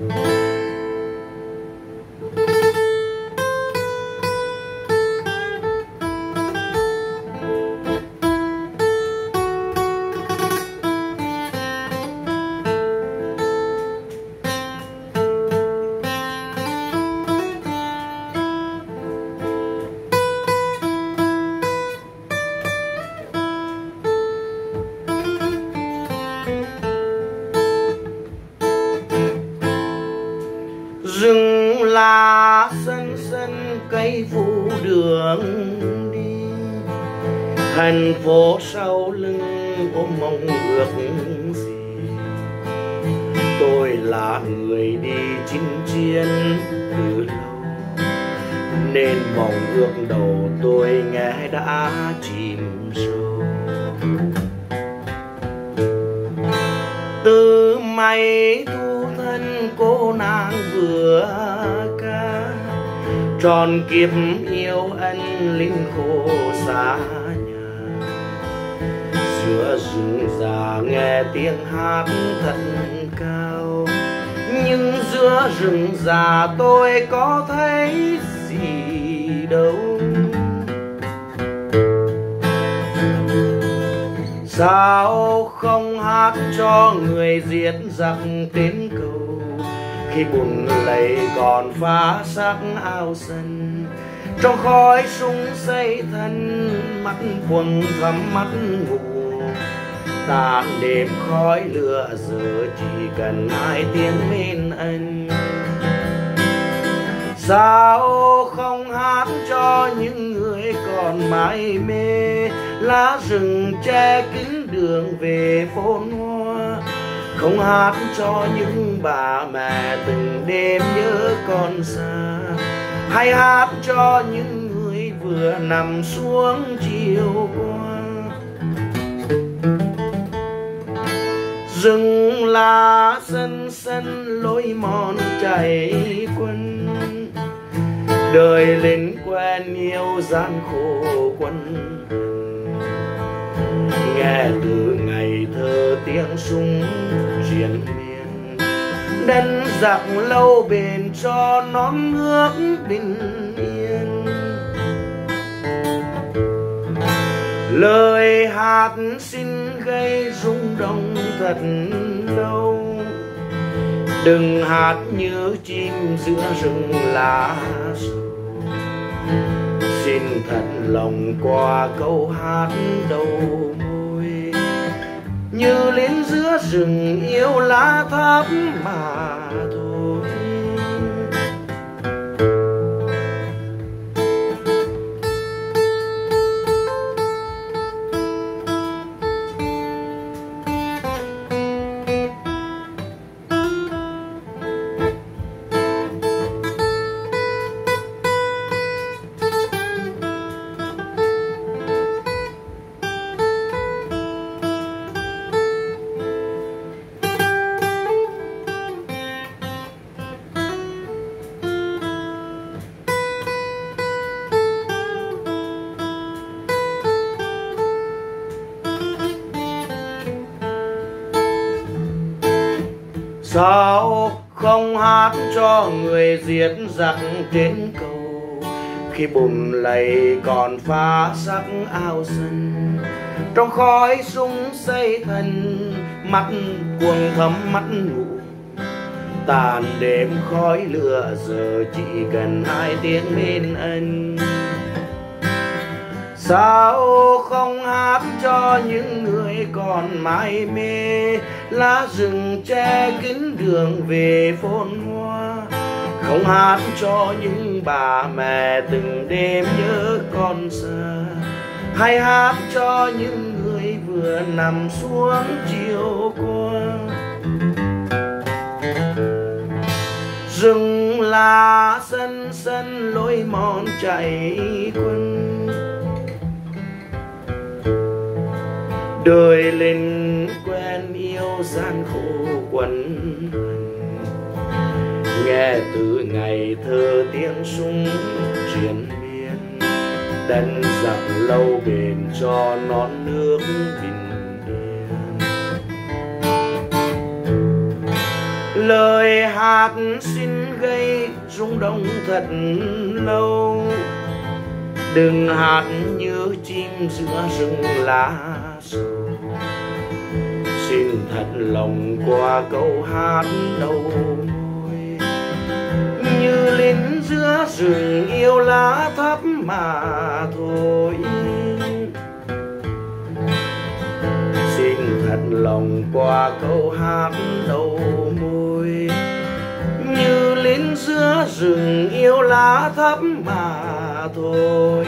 rừng sân cây đường đi. Thành phố sau lưng ôm mong ước gì? Tôi là người đi chinh chiến từ lâu, nên mong ước đầu tôi nghe đã chìm sâu từ mây tròn kiếp yêu anh linh khổ xa nhà. Giữa rừng già nghe tiếng hát thật cao, nhưng giữa rừng già tôi có thấy gì đâu. Sao không hát cho người diễn giặc đến cầu? Khi bùn lầy còn phá sắc ao sân. Trong khói súng xây thân, mắt quầng thắm mắt ngủ. Tàn đêm khói lửa giờ chỉ cần hai tiếng bên anh sao không hát cho những người còn mãi mê? Lá rừng che kín đường về phố hoa không hát cho những bà mẹ từng đêm nhớ con xa. Hay hát cho những người vừa nằm xuống chiều qua. Rừng lá sân sân lối mòn chảy quân. Đời lính quen yêu gian khổ quân nghe từ tiếng súng triền miên đất giặc lâu bền cho non nước bình yên. Lời hát xin gây rung động thật lâu. Đừng hát như chim giữa rừng lá xin thật lòng qua câu hát đầu như lên giữa rừng yêu lá thắm mà thôi. Sao không hát cho người diệt giặc trên cầu? Khi bùm lầy còn phá sắc ao sân, trong khói súng xây thần mắt cuồng thấm mắt ngủ. Tàn đêm khói lửa giờ chỉ cần hai tiếng bên anh sao không hát cho những người còn mãi mê? Lá rừng che kín đường về phôn hoa. Không hát cho những bà mẹ từng đêm nhớ con xa. Hay hát cho những người vừa nằm xuống chiều qua. Rừng là sân sân lối mòn chạy quân đời lên quen yêu gian khổ quấn nghe từ ngày thơ tiếng súng truyền miên đánh giặc lâu bền cho non nước bình yên. Lời hát xin gây rung động thật lâu. Đừng hát như chim giữa rừng lá rừng xin thật lòng qua câu hát đầu môi. Như lính giữa rừng yêu lá thấp mà thôi. Xin thật lòng qua câu hát đầu môi. Như lính giữa rừng yêu lá thấp mà thôi.